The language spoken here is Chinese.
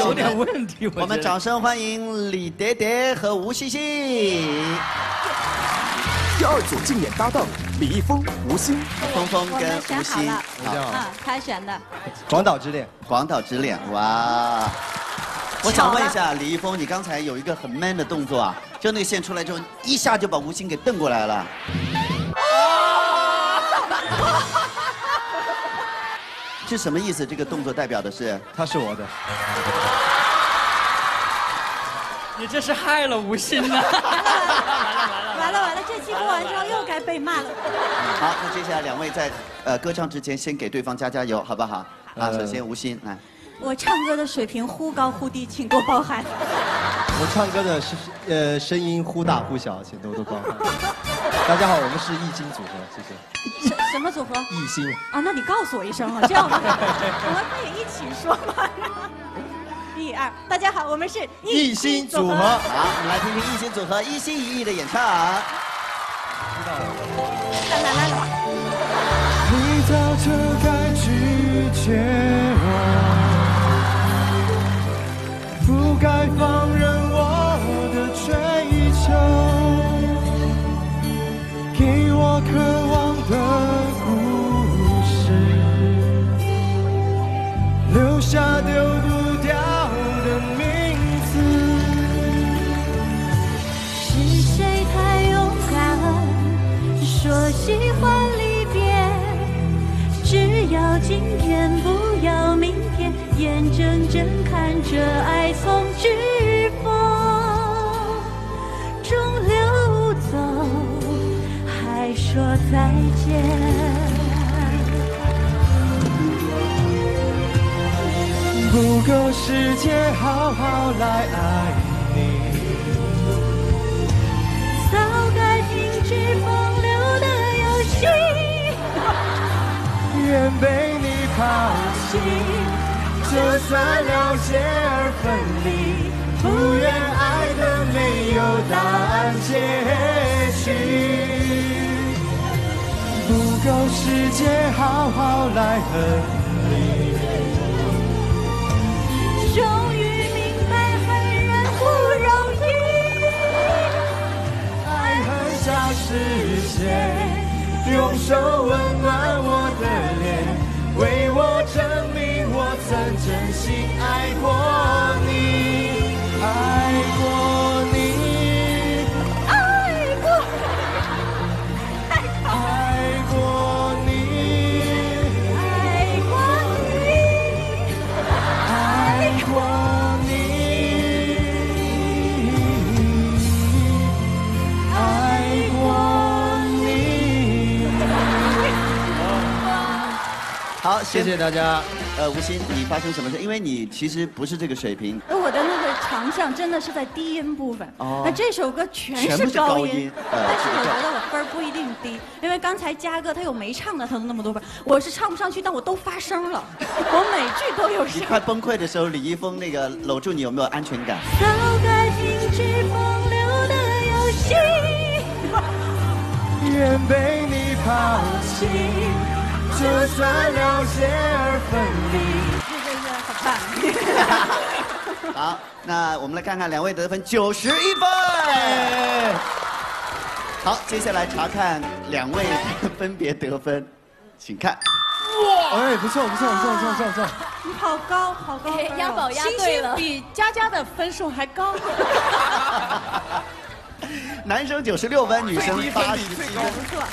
有点问题。我们掌声欢迎李蝶蝶和吴昕昕。第二组竞演搭档李易峰、吴昕。峰峰跟吴昕嗯，他选的。广岛之恋，广岛之恋，哇！我想问一下李易峰，你刚才有一个很 man 的动作啊，就那个线出来之后，一下就把吴昕给瞪过来了。是什么意思？这个动作代表的是？他是我的。你这是害了吴昕 呐！完了完了，这期播完之后又该被骂了。好，那接下来两位在呃歌唱之前，先给对方加加油，好不好？啊，呃首先吴昕来。我唱歌的水平忽高忽低，请多包涵。我唱歌的是呃声音忽大忽小，请多多包涵。大家好，我们是易经组合，谢谢。什什么组合？艺兴。啊，那你告诉我一声啊，这样我们 我们可以一起说吗？一二，大家好，我们是艺兴组合。好，我们来听听艺兴组合一心一意的演唱。来来来来。你早就该拒绝我，不该放说喜欢离别，只要今天，不要明天，眼睁睁看着爱从指缝中流走，还说再见。不够时间好好来爱心，就算了解而分离，不愿爱的没有答案结局。不够时间好好来恨你。终于明白恨人不容易。爱恨消失前，用手温暖我的脸，为我证谢谢大家。呃，吴昕，你发生什么事？因为你其实不是这个水平。呃我的那个长项真的是在低音部分。哦那这首歌全是高是高音但是我觉得我分儿不一定低，因为刚才嘉哥他有没唱的，他都那么多分儿，我是唱不上去，但我都发声了，我每句都有声。你快崩溃的时候，李易峰那个搂住你，有没有安全感？早该停止风流的游戏。愿被你抛弃，就算了解而分离。这个很棒。好，那我们来看看两位得分九十一分。好，接下来查看两位分别得分，请看。哎，不错不错不错不错不错不错。你好高，好高分哦押宝押对了。比佳佳的分数还高。男生九十六分，女生八十七分。不错。